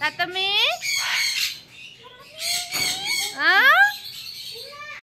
തത്തമ്മേ